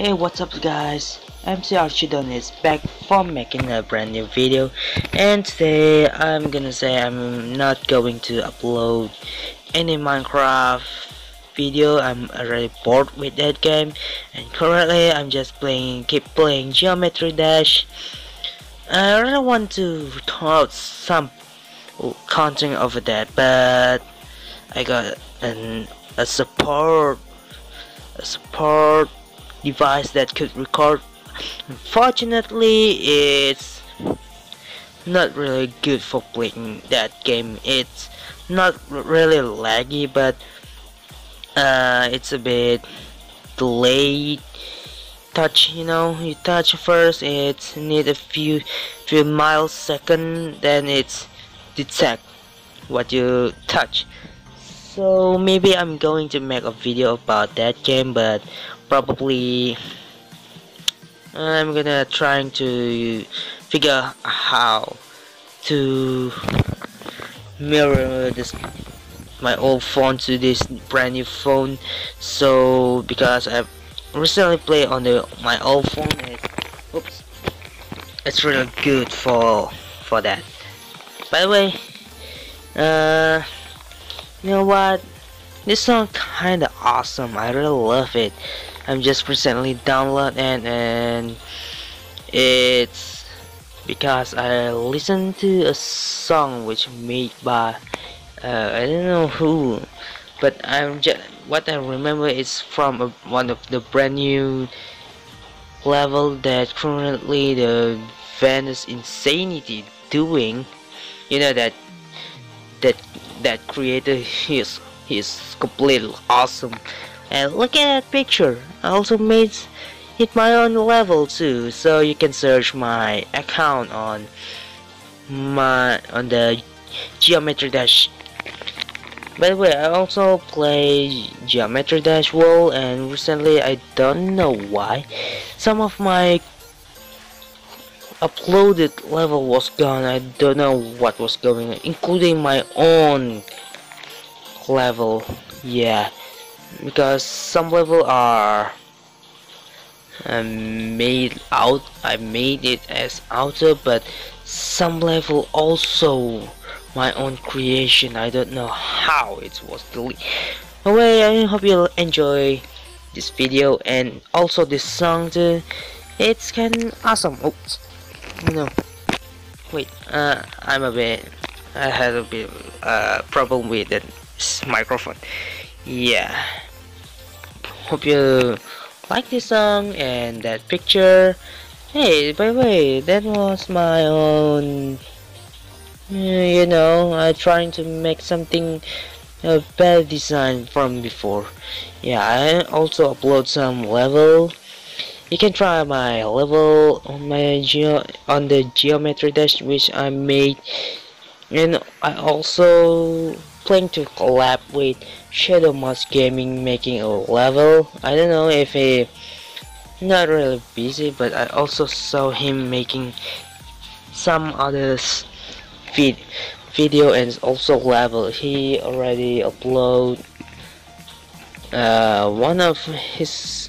Hey what's up guys? MC Archidon is back for making a brand new video and today I'm gonna say I'm not going to upload any Minecraft video. I'm already bored with that game and currently I'm just playing keep playing Geometry Dash. I really want to record some content over that but I got an a support a support device that could record. Unfortunately it's not really good for playing that game. It's not really laggy but uh, it's a bit delayed. Touch you know you touch first it need a few few miles second then it's detect what you touch so maybe I'm going to make a video about that game but probably I'm gonna trying to figure how to mirror this my old phone to this brand new phone. So because I recently played on the my old phone it's, oops it's really good for for that. By the way uh you know what? This song kinda awesome. I really love it. I'm just recently download and and it's because I listened to a song which made by uh, I don't know who but I'm just what I remember is from a, one of the brand new level that currently the Venus Insanity doing. You know that that that creator is he's completely awesome. And look at that picture. I also made it my own level too so you can search my account on my on the geometry dash. By the way I also play geometry dash world and recently I don't know why some of my uploaded level was gone. I don't know what was going on including my own level. Yeah because some level are um, made out I made it as outer but some level also my own creation. I don't know how it was deleted. Anyway I hope you enjoy this video and also this song too. It's kind of awesome. Oops no. Wait uh, I'm a bit I had a bit uh, problem with the microphone. Yeah. Hope you like this song and that picture. Hey by the way that was my own you know I trying to make something a better design from before. Yeah I also upload some level you can try my level on my geo on the geometry dash which I made. And I also plan to collab with ShadowMarz Gaming making a level. I don't know if he not really busy but I also saw him making some others feed video and also level. He already upload uh, one of his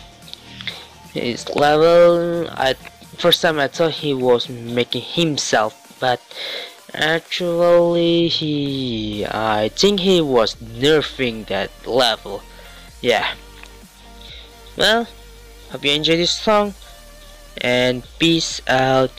his level. I first time I thought he was making himself but actually he I think he was nerfing that level. Yeah. Well hope you enjoy this song and peace out